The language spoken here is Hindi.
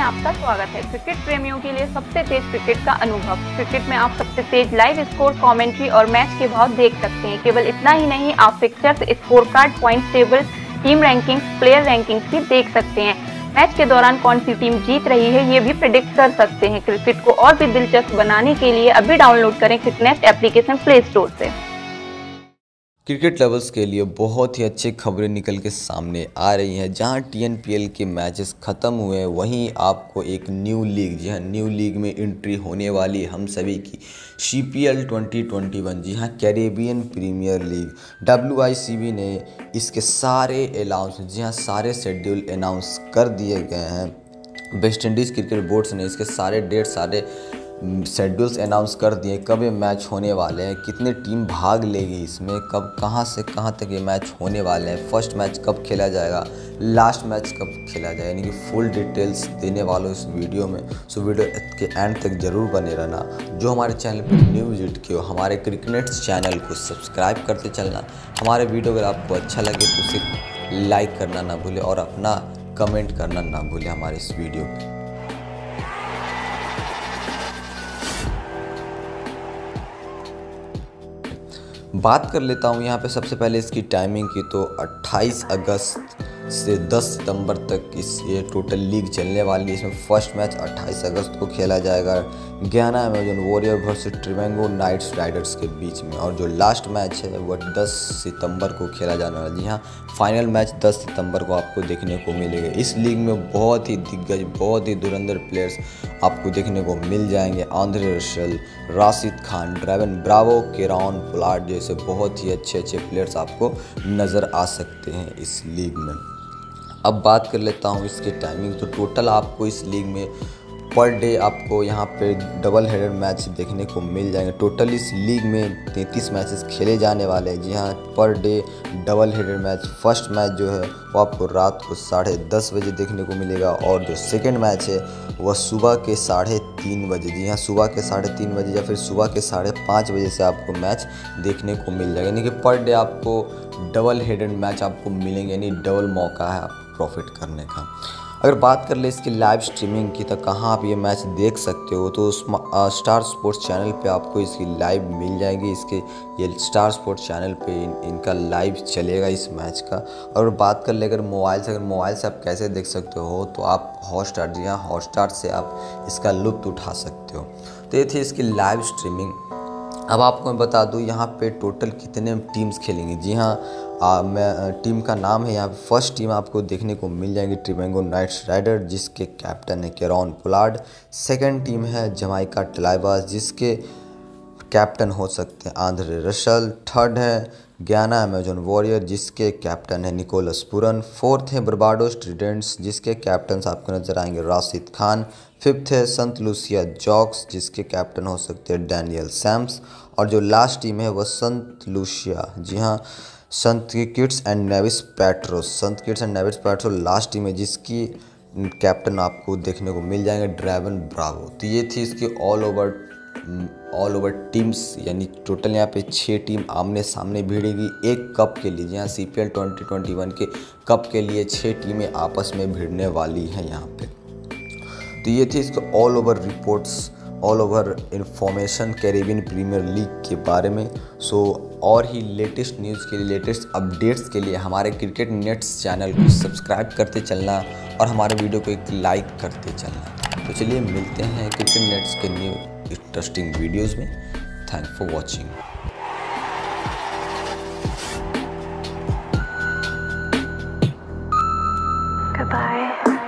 में आपका स्वागत है। क्रिकेट प्रेमियों के लिए सबसे तेज क्रिकेट का अनुभव। क्रिकेट में आप सबसे तेज लाइव स्कोर कमेंट्री और मैच के भाव देख सकते हैं। केवल इतना ही नहीं, आप pictures score card point table team rankings player rankings भी देख सकते हैं। मैच के दौरान कौन सी टीम जीत रही है, ये भी प्रिडिक्ट कर सकते हैं। क्रिकेट को और भी दिलचस्प बनाने के लिए अभी डाउनलोड करें क्रिकनेट एप्लीकेशन प्ले स्टोर से। क्रिकेट लवर्स के लिए बहुत ही अच्छी खबरें निकल के सामने आ रही हैं। जहाँ टीएनपीएल के मैचेस ख़त्म हुए वहीं आपको एक न्यू लीग जी हाँ न्यू लीग में एंट्री होने वाली हम सभी की C P L twenty twenty one जी हाँ कैरेबियन प्रीमियर लीग डब्ल्यूआईसीबी ने इसके सारे अनाउंस जी हाँ सारे शेड्यूल अनाउंस कर दिए गए हैं। वेस्ट इंडीज़ क्रिकेट बोर्ड्स ने इसके सारे डेट सारे शेड्यूल्स अनाउंस कर दिए कब ये मैच होने वाले हैं, कितने टीम भाग लेगी इसमें, कब, कहाँ से कहाँ तक ये मैच होने वाले हैं फ़र्स्ट मैच कब खेला जाएगा लास्ट मैच कब खेला जाएगा यानी कि फुल डिटेल्स देने वालों इस वीडियो में। सो वीडियो के एंड तक ज़रूर बने रहना। जो हमारे चैनल पर न्यू विज़िट किए हो, हमारे क्रिकेट्स चैनल को सब्सक्राइब करते चलना। हमारे वीडियो अगर आपको अच्छा लगे तो उसे लाइक करना ना भूलें और अपना कमेंट करना ना भूलें हमारे इस वीडियो पर बात कर लेता हूँ यहाँ पे सबसे पहले इसकी टाइमिंग की तो 28 अगस्त से 10 सितंबर तक इस ये टोटल लीग चलने वाली है। इसमें फ़र्स्ट मैच 28 अगस्त को खेला जाएगा। Guyana Amazon Warrior versus Trinbago Knight Riders के बीच में। और जो लास्ट मैच है वह 10 सितंबर को खेला जाने वाला जी हाँ फाइनल मैच 10 सितंबर को आपको देखने को मिलेगा। इस लीग में बहुत ही दिग्गज, बहुत ही धुरंधर प्लेयर्स आपको देखने को मिल जाएँगे। Andre Russell Rashid Khan Dwayne Bravo, Kieron Pollard जैसे बहुत ही अच्छे अच्छे प्लेयर्स आपको नज़र आ सकते हैं इस लीग में। अब बात कर लेता हूँ इसके टाइमिंग तो टोटल आपको इस लीग में पर डे आपको यहाँ पे डबल हेडेड मैच देखने को मिल जाएँगे। टोटल इस लीग में 33 मैचेस खेले जाने वाले हैं। जी हाँ per day double headed match first match जो है वो आपको रात को साढ़े दस बजे देखने को मिलेगा और जो सेकेंड मैच है वह सुबह के साढ़े तीन बजे। जी हाँ सुबह के साढ़े तीन बजे या फिर सुबह के साढ़े पाँच बजे से आपको मैच देखने को मिल जाएगा। यानी कि पर डे आपको डबल हेडेड मैच आपको मिलेंगे। यानी डबल मौका है आप प्रॉफिट करने का। अगर बात कर ले इसकी लाइव स्ट्रीमिंग की तो कहाँ आप ये मैच देख सकते हो? तो स्टार स्पोर्ट्स चैनल पे आपको इसकी लाइव मिल जाएगी। इसके ये स्टार स्पोर्ट्स चैनल पे इन, इनका लाइव चलेगा इस मैच का। और बात कर ले अगर मोबाइल से अगर मोबाइल से आप कैसे देख सकते हो तो आप हॉट स्टार जी हाँ हॉट स्टार से आप इसका लुत्फ उठा सकते हो। तो ये थी इसकी लाइव स्ट्रीमिंग अब आपको मैं बता दूँ यहाँ पे टोटल कितने टीम्स खेलेंगे? जी हाँ आ, मैं टीम का नाम है यहाँ फ़र्स्ट टीम आपको देखने को मिल जाएगी ट्रिवेंगो नाइट्स राइडर जिसके कैप्टन है केरॉन पुलाड सेकंड टीम है जमाइका टलाइबास जिसके कैप्टन हो सकते हैं आंध्र रशल थर्ड है ज्ञाना अमेजोन वॉरियर जिसके कैप्टन है निकोलस पुरन फोर्थ है बर्बाडो स्टूडेंट्स जिसके कैप्टन आपको नज़र आएँगे राशिद खान फिफ्थ है संत लूसिया जॉक्स जिसके कैप्टन हो सकते हैं डैनियल सैम्स और जो लास्ट टीम है वह संत लूसिया। जी हाँ संत kits and Nevis Patriots. Saint Kitts and Nevis Patriots last team है जिसकी कैप्टन आपको देखने को मिल जाएँगे ड्राइवन ब्रावो तो ये थी इसकी all over all over teams यानी टोटल यहाँ पे छः टीम आमने सामने भिड़ेगी। एक कप के लिए यहाँ C P L twenty twenty one के कप के लिए छः टीमें आपस में भिड़ने वाली हैं यहाँ पे। तो ये थी इसके all over reports all over information Caribbean Premier League के बारे में। सो और ही लेटेस्ट न्यूज़ के लिए लेटेस्ट अपडेट्स के लिए हमारे क्रिकेट नेट्स चैनल को सब्सक्राइब करते चलना और हमारे वीडियो को एक लाइक करते चलना। तो चलिए मिलते हैं क्रिकेट नेट्स के न्यू इंटरेस्टिंग वीडियोज़ में। Thank for watching Bye.